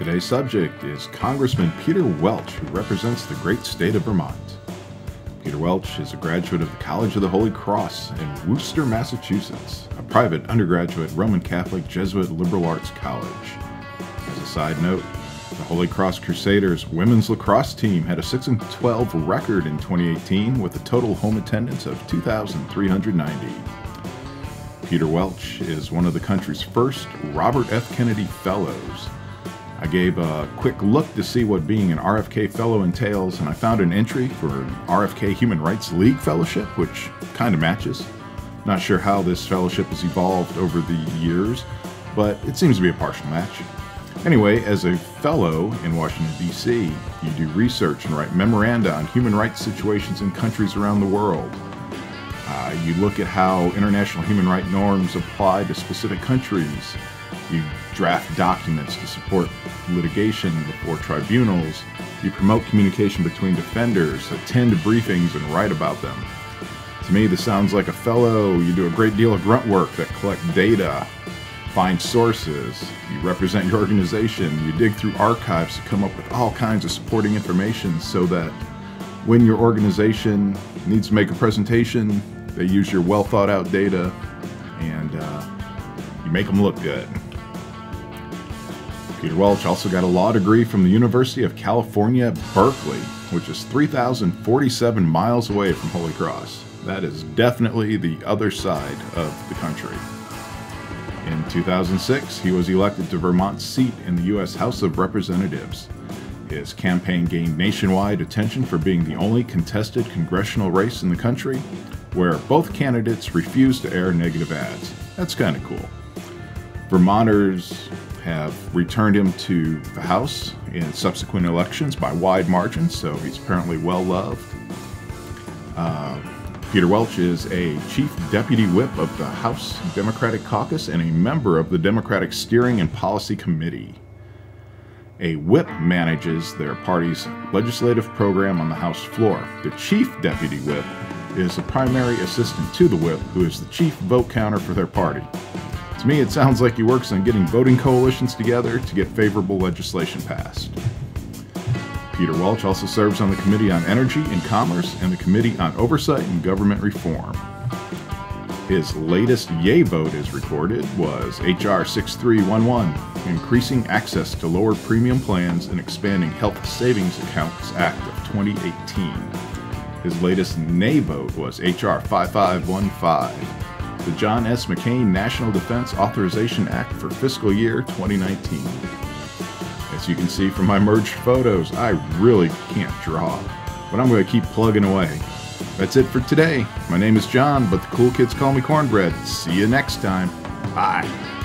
Today's subject is Congressman Peter Welch, who represents the great state of Vermont. Peter Welch is a graduate of the College of the Holy Cross in Worcester, Massachusetts, a private undergraduate Roman Catholic Jesuit liberal arts college. As a side note, the Holy Cross Crusaders women's lacrosse team had a 6 12 record in 2018 with a total home attendance of 2,390. Peter Welch is one of the country's first Robert F. Kennedy Fellows. I gave a quick look to see what being an RFK Fellow entails, and I found an entry for an RFK Human Rights Legal Fellowship, which kind of matches. Not sure how this fellowship has evolved over the years, but it seems to be a partial match. Anyway, as a fellow in Washington, D.C., you do research and write memoranda on human rights situations in countries around the world. Uh, you look at how international human rights norms apply to specific countries. You draft documents to support litigation before tribunals. You promote communication between defenders, attend briefings, and write about them. To me, this sounds like a fellow. You do a great deal of grunt work that collect data, find sources, you represent your organization, you dig through archives to come up with all kinds of supporting information so that when your organization needs to make a presentation, they use your well thought out data and uh, you make them look good. Peter Welch also got a law degree from the University of California, Berkeley, which is 3,047 miles away from Holy Cross. That is definitely the other side of the country. In 2006, he was elected to Vermont's seat in the U.S. House of Representatives. His campaign gained nationwide attention for being the only contested congressional race in the country where both candidates refused to air negative ads. That's kind of cool. Vermonters have returned him to the House in subsequent elections by wide margins, so he's apparently well loved. Uh, Peter Welch is a chief deputy whip of the House Democratic Caucus and a member of the Democratic Steering and Policy Committee. A whip manages their party's legislative program on the House floor. The chief deputy whip is a primary assistant to the whip, who is the chief vote counter for their party. To me, it sounds like he works on getting voting coalitions together to get favorable legislation passed. Peter Welch also serves on the Committee on Energy and Commerce and the Committee on Oversight and Government Reform. His latest yay vote is recorded was H.R. 6311, increasing access to lower premium plans and expanding Health Savings Accounts Act of 2018. His latest nay vote was H.R. 5515, the John S. McCain National Defense Authorization Act for fiscal year 2019. As you can see from my merged photos, I really can't draw, but I'm going to keep plugging away. That's it for today. My name is John, but the cool kids call me Cornbread. See you next time. Bye.